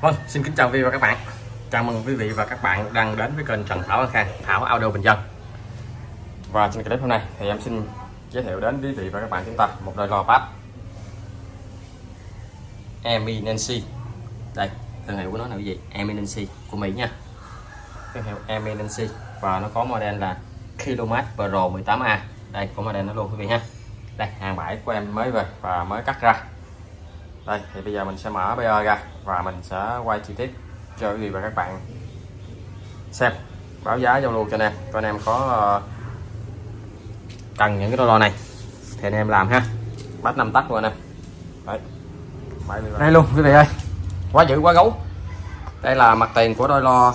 Vâng, xin kính chào quý vị và các bạn. Chào mừng quý vị và các bạn đang đến với kênh Trần Thảo An Khang, Thảo Audio Bình Dân. Và trên clip hôm nay thì em xin giới thiệu đến quý vị và các bạn chúng ta một đôi loa bass Eminency. Đây, thương hiệu của nó là cái gì? Eminency của Mỹ nha. Thương hiệu Eminency và nó có model là Km Pro 18A. Đây, có model nó luôn quý vị ha. Đây, hàng bãi của em mới về và mới cắt ra đây thì bây giờ mình sẽ mở BR ra và mình sẽ quay chi tiết cho quý vị và các bạn. Xem báo giá giao lưu cho anh em. Cho anh em có uh, cần những cái đôi lo này thì anh em làm ha. Bắt năm tắt luôn anh em. Đấy. Đây luôn quý vị ơi. Quá dữ quá gấu. Đây là mặt tiền của đôi lo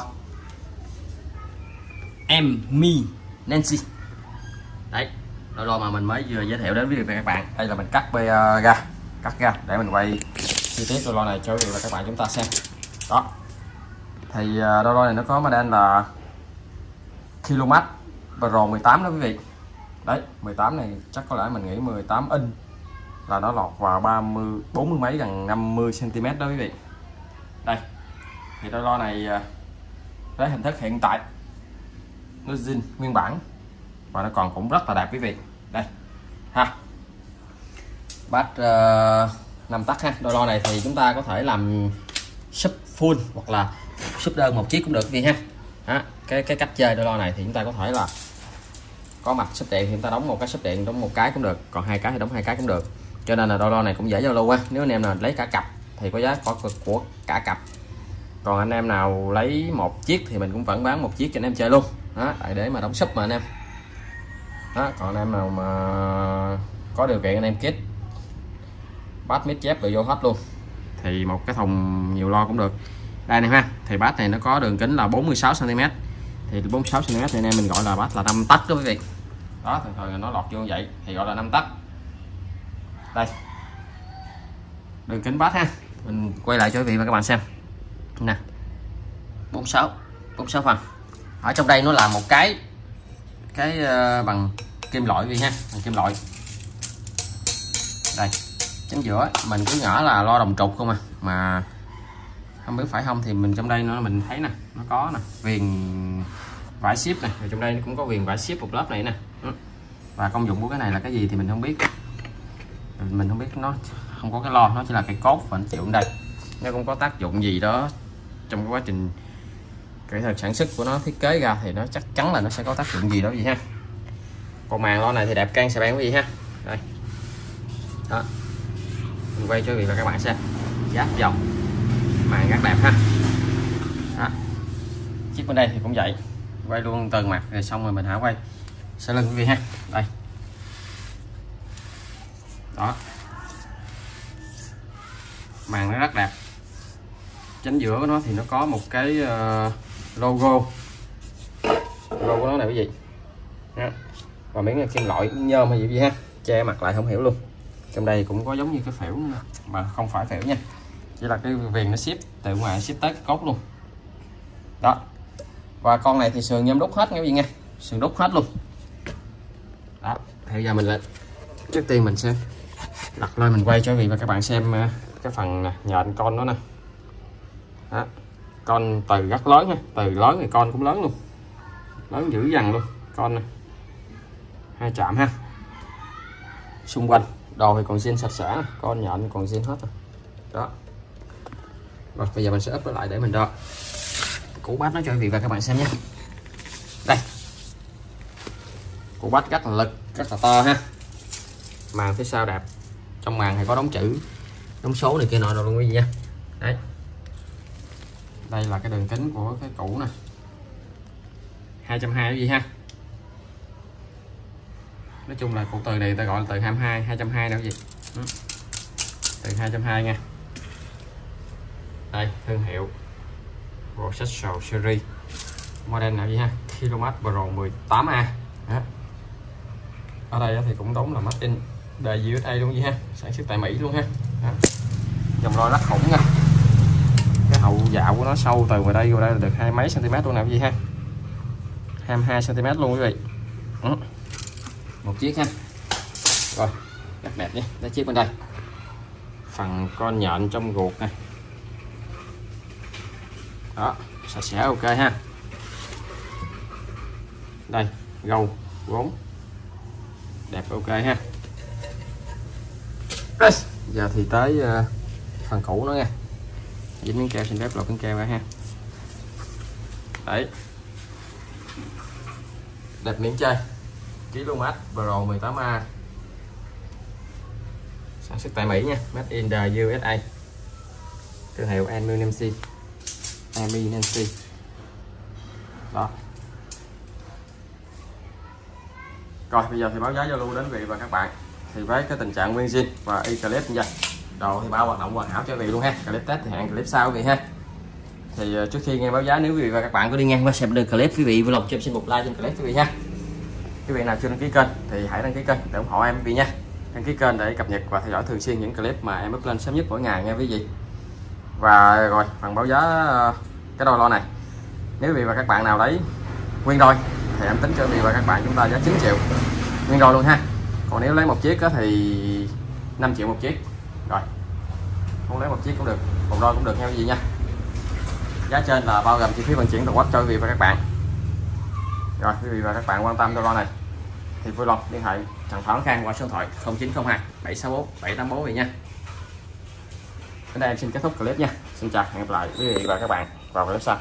em mi Nancy. Đấy đôi lo mà mình mới vừa giới thiệu đến quý vị và các bạn. Đây là mình cắt BR ra cắt ra để mình quay chi tiết đôi lo này cho quý vị và các bạn chúng ta xem. Đó. Thì à, đôi lo này nó có model là km và rồi 18 đó quý vị. Đấy 18 này chắc có lẽ mình nghĩ 18 inch là nó lọt vào 30 40 mấy gần 50 cm đó quý vị. Đây. Thì đôi lo này à, với hình thức hiện tại nó zin nguyên bản và nó còn cũng rất là đẹp quý vị. Đây. Ha bát ờ, uh, 5 tắc ha. Đôi lo này thì chúng ta có thể làm sub full hoặc là sub đơn một chiếc cũng được vì ha. Đó, cái cái cách chơi đôi lo này thì chúng ta có thể là có mặt sub điện thì chúng ta đóng một cái sub điện đóng một cái cũng được còn hai cái thì đóng hai cái cũng được. Cho nên là đôi lo này cũng dễ giao lưu ha. Nếu anh em nào lấy cả cặp thì có giá có cực của cả cặp. Còn anh em nào lấy một chiếc thì mình cũng vẫn bán một chiếc cho anh em chơi luôn. Đó để mà đóng sub mà anh em. Đó còn anh em nào mà có điều kiện anh em kết bát mít chép rồi vô hết luôn. Thì một cái thùng nhiều lo cũng được. Đây này ha, thì bát này nó có đường kính là 46 cm thì 46 cm thì anh em mình gọi là bát là 5 tấc đó quý vị. Đó, thường thường nó lọt vô như vậy, thì gọi là 5 tấc đây. Đường kính bát ha, mình quay lại cho quý vị và các bạn xem. Nè 46 46 phần. Ở trong đây nó là một cái cái ờ, bằng kim loại vì ha, bằng kim loại. Đây trắng giữa, mình cứ ngỡ là lo đồng trục không à. Mà không biết phải không thì mình trong đây nó, mình thấy nè, nó có nè, viền vải ship này rồi trong đây cũng có viền vải ship một lớp này nè. Ừ. Và công dụng của cái này là cái gì thì mình không biết. Mình không biết nó, không có cái lo, nó chỉ là cái cốt và nó chịu đây. Nó cũng có tác dụng gì đó trong cái quá trình kỹ thuật sản xuất của nó, thiết kế ra thì nó chắc chắn là nó sẽ có tác dụng gì đó gì ha. Còn màn lo này thì đẹp can sẽ bán cái gì ha. Đây. Đó mình quay cho quý vị và các bạn xem. Giáp dòng. Màng rất đẹp ha. Đó. chiếc bên đây thì cũng vậy. Quay luôn từ mặt rồi xong rồi mình hả quay. Sẽ lưng quý vị ha. Đây. Đó. Màn nó rất đẹp. Chính giữa của nó thì nó có một cái ờ, logo. Logo của nó này cái gì? Và miếng kim loại nhôm hay gì vậy ha. Che mặt lại không hiểu luôn trong đây cũng có giống như cái phễu mà không phải phễu nha. Chỉ là cái viền nó ship, từ ngoài ship tới cái cốt luôn. Đó. Và con này thì sườn nhôm đúc hết, nghe vị nha sườn đúc hết luôn. Đó thì giờ mình lên. Trước tiên mình sẽ đặt lên, mình quay cho quý vị và các bạn xem ờ, cái phần nhện con đó nè. Đó. con từ rất lớn nha, từ lớn thì con cũng lớn luôn. Lớn dữ dằn luôn, con này hai chạm ha. Xung quanh đồ thì còn zin sạch sẽ con nhện còn zin hết rồi đó. Và bây giờ mình sẽ ấp nó lại để mình đo. Củ bát nó cho vị và các bạn xem nhé. Đây. Củ bát rất là lực, rất là to ha. Màn phía sau đẹp. Trong màn thì có đóng chữ đóng số này kia nọ rồi luôn quý vị nha. Đấy. Đây là cái đường kính của cái củ nè. 220 gì ha? Nói chung là cụm từ này ta gọi là từ 22 220 đâu gì. Ừ. Từ 220 nha. Đây, thương hiệu Processor Series. Model nào gì ha? Km Pro 18A đó. ở đây thì cũng đóng là made in đời USA luôn gì ha. Sản xuất tại Mỹ luôn ha. Đó. dòng lo rất khủng nha. Cái hậu dạo của nó sâu từ ngoài đây vô đây là được hai mấy cm luôn nào gì ha? 22 cm luôn quý vị. Ừ một chiếc ha. Rồi, rất đẹp nhé. Lấy chiếc bên đây. Phần con nhện trong ruột này đó, sạch sẽ, ok ha. Đây gầu vốn đẹp, ok ha. Giờ thì tới ờ, phần cũ nữa nha. Dính miếng keo, xin phép lột miếng keo ra ha. Đấy. Đặt miếng chơi km Pro 18A sản xuất tại Mỹ nha, Made in the USA thương hiệu Eminency Eminency đó. Rồi, bây giờ thì báo giá giao lưu đến vị và các bạn. Thì với cái tình trạng nguyên zin và y clip như vậy đồ thì bao hoạt động hoàn hảo cho vị luôn ha. Clip test thì hẹn clip sau quý vị ha. Thì ờ, trước khi nghe báo giá, nếu quý vị và các bạn có đi ngang qua xem được clip, quý vị vui lòng cho em xin một like trên clip quý vị ha quý vị nào chưa đăng ký kênh thì hãy đăng ký kênh để ủng hộ em quý vị nha. Đăng ký kênh để cập nhật và theo dõi thường xuyên những clip mà em up lên sớm nhất mỗi ngày nha quý vị. Và rồi, phần báo giá ờ, cái đôi lo này. Nếu quý vị và các bạn nào đấy nguyên đôi thì em tính cho quý vị và các bạn chúng ta giá 9 triệu. Nguyên đôi luôn ha. Còn nếu lấy một chiếc thì 5 triệu một chiếc. Rồi. Không lấy một chiếc cũng được, một đôi cũng được nha quý vị nha. Giá trên là bao gồm chi phí vận chuyển toàn quốc cho quý vị và các bạn rồi quý vị và các bạn quan tâm đôi này. Thì vui lòng liên hệ Trần Phán Khang qua số điện thoại 0902 764 784 vậy nha. Đến đây em xin kết thúc clip nha. Xin chào hẹn gặp lại quý vị và các bạn vào clip sau